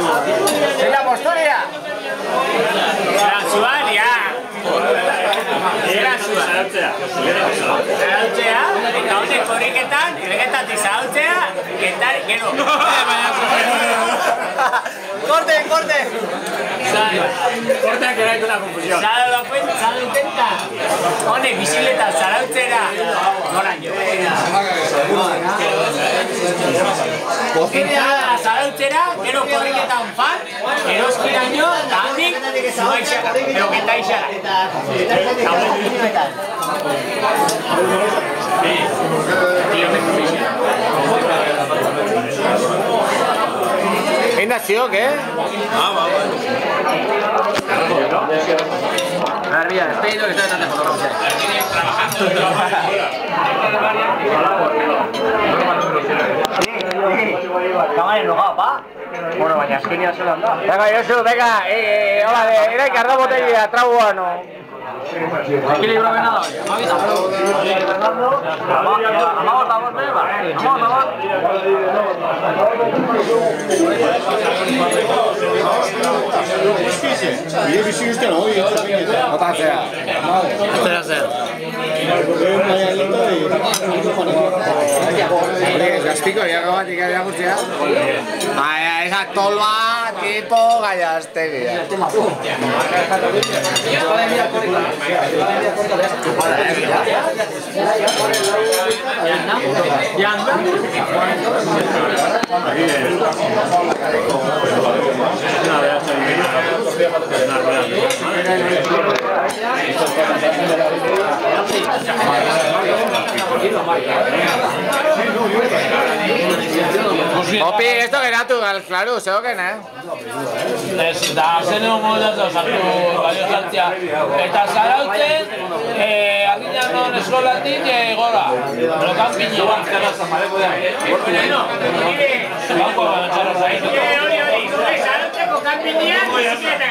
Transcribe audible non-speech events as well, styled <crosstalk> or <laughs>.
Zena postoria? Zerantzua, nia! Zerantzua, zerantzua. Eta hori korriketan, irregetatik zerantzua, gentar, gero. <laughs> Korte, korte! Korteak eraitu da konfusión. Zara lopen, zara lutenta. Hone, bisileta, zarautzera. Noran jo. Zara lopen, zara lutenta. Eta zarautzera, gero korriketan fan, eroskiraino, eta handik, zuaixara, pero getaixara. Egin da ziok, eh? Arriba, espero que está tratando de fotografía. <laughs> magaren noga, pa? Bueno, baina azkenean zelan da. Venga, Josu, venga, eh, hola, de, eraik arda botella, traua, no? Equilibro bena da, amabita, Fernando, amabot da bote, ba, amabot da bot. Bide bizi guztian hori, hori, Atzera zer. Atzera zer. Gaztiko, iago bat ikai guztia. Baina, esa tolba, tipo, gaiaztegia. Opi, esto geratu, claro, zegoken, eh? Ez, da, zen egon moldatu sartu balio jantzia. Eta zarautzen, eh, aginan non eskolatik, eh, gora. Pero kanpini. Banko, txarra zaitu. Kanpinean, bizikleta